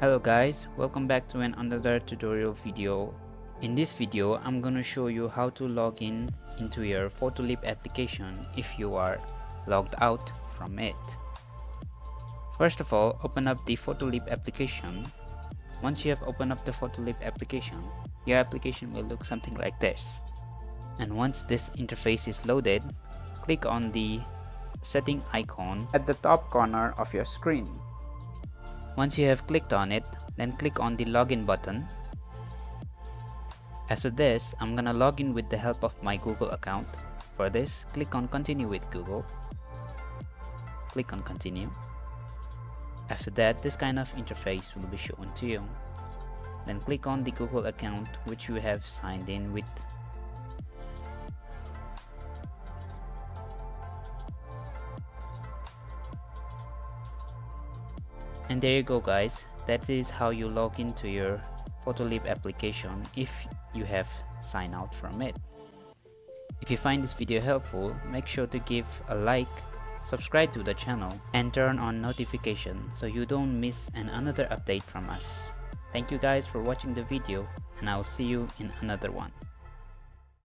Hello guys, welcome back to an another tutorial video. In this video, I'm gonna show you how to log in into your Photoleap application if you are logged out from it. First of all, open up the Photoleap application. Once you have opened up the Photoleap application, your application will look something like this. And once this interface is loaded, click on the setting icon at the top corner of your screen. Once you have clicked on it, then click on the login button. After this, I'm gonna log in with the help of my Google account. For this, click on continue with Google. Click on continue. After that, this kind of interface will be shown to you. Then click on the Google account which you have signed in with and there you go guys. That is how you log into your Photoleap application if you have signed out from it. If you find this video helpful make sure to give a like subscribe to the channel and turn on notification so you don't miss an another update from us. Thank you guys for watching the video and i'll see you in another one